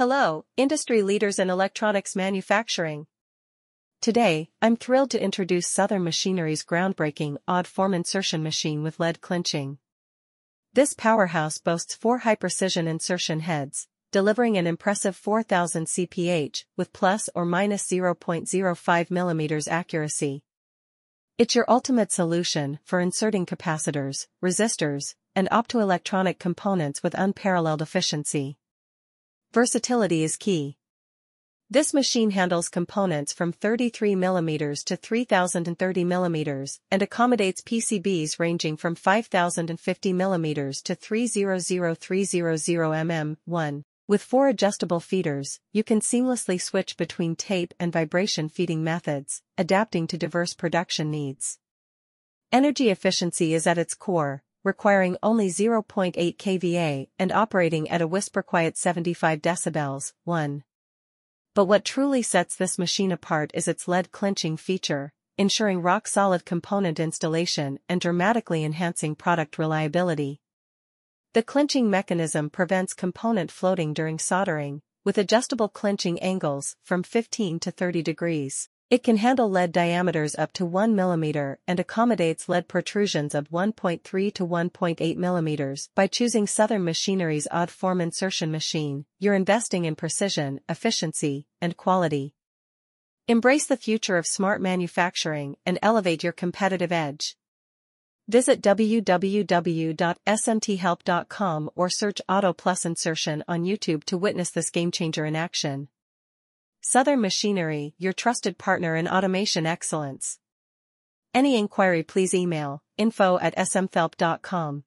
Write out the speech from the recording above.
Hello, industry leaders in electronics manufacturing. Today, I'm thrilled to introduce Southern Machinery's groundbreaking odd form insertion machine with lead clinching. This powerhouse boasts four high-precision insertion heads, delivering an impressive 4000 cph with plus or minus 0.05 mm accuracy. It's your ultimate solution for inserting capacitors, resistors, and optoelectronic components with unparalleled efficiency. Versatility is key. This machine handles components from 33mm to 3030mm and accommodates PCBs ranging from 5050mm to 300300mm. 1. With four adjustable feeders, you can seamlessly switch between tape and vibration feeding methods, adapting to diverse production needs. Energy efficiency is at its core, requiring only 0.8 kVA and operating at a whisper-quiet 75 decibels, 1. But what truly sets this machine apart is its lead clinching feature, ensuring rock-solid component installation and dramatically enhancing product reliability. The clinching mechanism prevents component floating during soldering, with adjustable clinching angles from 15 to 30 degrees. It can handle lead diameters up to 1 mm and accommodates lead protrusions of 1.3 to 1.8 mm. By choosing Southern Machinery's odd form insertion machine, you're investing in precision, efficiency, and quality. Embrace the future of smart manufacturing and elevate your competitive edge. Visit www.smthelp.com or search Auto Plus Insertion on YouTube to witness this game changer in action. Southern Machinery, your trusted partner in automation excellence. Any inquiry please email info at smthelp.com.